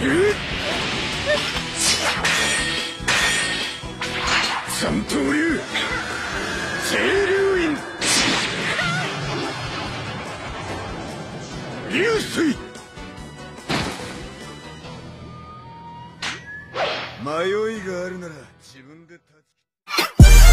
三刀流清流院流水。迷いがあるなら自分で立ち